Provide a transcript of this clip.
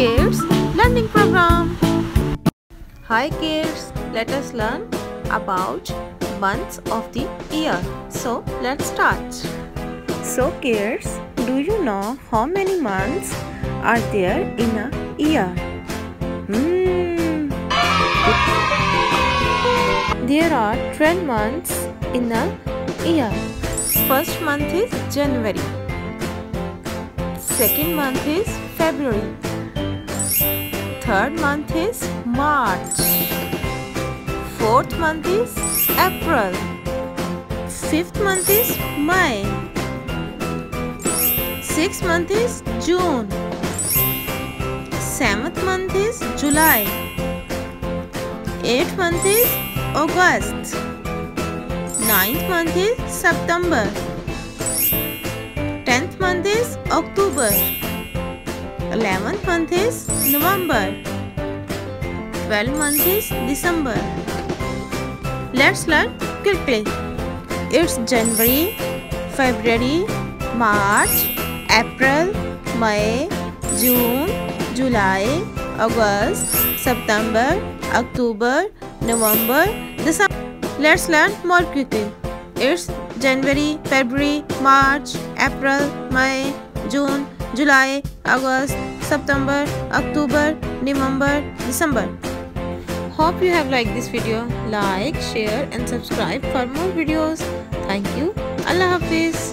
Kids Learning Program. Hi kids, let us learn about months of the year. So let's start. So kids, do you know how many months are there in a year? Hmm. There are 12 months in a year. First month is January. Second month is February Third month is March. Fourth month is April. Fifth month is May. Sixth month is June. Seventh month is July. Eighth month is August. Ninth month is September. Tenth month is October. 11th month is November. 12th month is December. Let's learn quickly. It's January, February, March, April, May, June, July, August, September, October, November, December. Let's learn more quickly. It's January, February, March, April, May, June, July, August, September, October, November, December. Hope you have liked this video. Like, share and subscribe for more videos. Thank you. Allah Hafiz.